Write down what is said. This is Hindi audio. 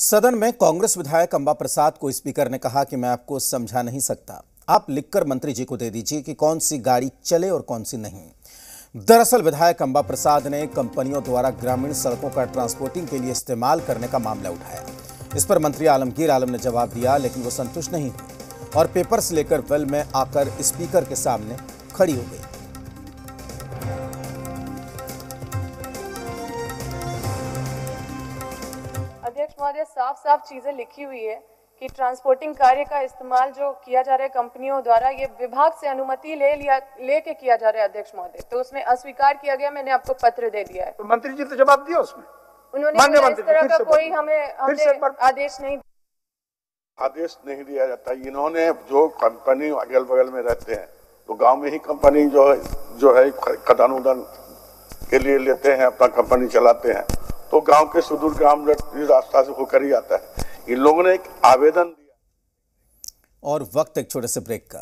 सदन में कांग्रेस विधायक अंबा प्रसाद को स्पीकर ने कहा कि मैं आपको समझा नहीं सकता। आप लिखकर मंत्री जी को दे दीजिए कि कौन सी गाड़ी चले और कौन सी नहीं। दरअसल विधायक अंबा प्रसाद ने कंपनियों द्वारा ग्रामीण सड़कों का ट्रांसपोर्टिंग के लिए इस्तेमाल करने का मामला उठाया। इस पर मंत्री आलमगीर आलम ने जवाब दिया, लेकिन वो संतुष्ट नहीं और पेपर्स लेकर वेल में आकर स्पीकर के सामने खड़ी हो गई। अध्यक्ष महोदय साफ़ साफ़ चीज़ें लिखी हुई है कि ट्रांसपोर्टिंग कार्य का इस्तेमाल जो किया जा रहा है कंपनियों द्वारा ये विभाग से अनुमति ले लिया लेके किया जा रहा है अध्यक्ष महोदय। तो उसमें अस्वीकार किया गया मैंने आपको पत्र दे दिया है। तो मंत्री जी तो जवाब दिया उसमें? उन्होंने इस तरह का कोई हमें आदेश नहीं आदेश नहीं दिया जाता। इन्होंने जो कंपनी अगल बगल में रहते हैं तो गाँव में ही कंपनी जो है जो है खदान उदान के लिए लेते हैं अपना कंपनी चलाते हैं। तो गाँव के सुदूर ग्राम रास्ता से होकर ही आता है। इन लोगों ने एक आवेदन दिया। और वक्त एक छोटे से ब्रेक का।